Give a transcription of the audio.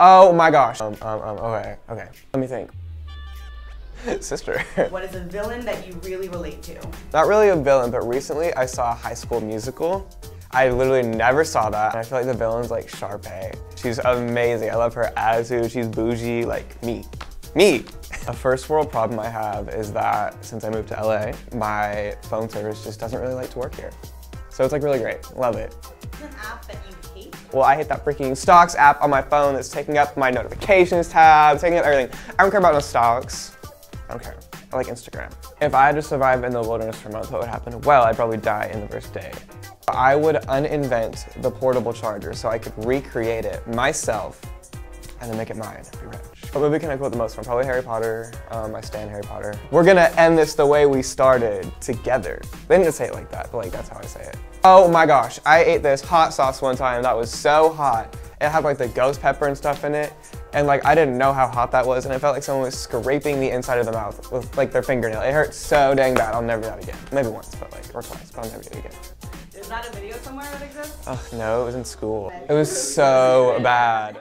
Oh my gosh. Um, um, um, okay, okay. Let me think. Sister. What is a villain that you really relate to? Not really a villain, but recently I saw a High School Musical. I literally never saw that. And I feel like the villain's like Sharpay. She's amazing. I love her attitude. She's bougie, like me. Me! A first world problem I have is that since I moved to LA, my phone service just doesn't really like to work here. So it's like really great. Love it. Well, I hate that freaking stocks app on my phone that's taking up my notifications tab, taking up everything. I don't care about no stocks. I don't care. I like Instagram. If I had to survive in the wilderness for a month, what would happen? Well, I'd probably die in the first day. I would uninvent the portable charger so I could recreate it myself and then make it mine and be rich. What movie can I quote the most from? Probably Harry Potter. Um, I stand Harry Potter. We're gonna end this the way we started, together. They didn't say it like that, but like that's how I say it. Oh my gosh, I ate this hot sauce one time that was so hot. It had like the ghost pepper and stuff in it. And like I didn't know how hot that was and it felt like someone was scraping the inside of the mouth with like their fingernail. It hurt so dang bad. I'll never do that again. Maybe once, but like, or twice, but I'll never do it again. Is that a video somewhere that exists? Oh no, it was in school. It was so bad.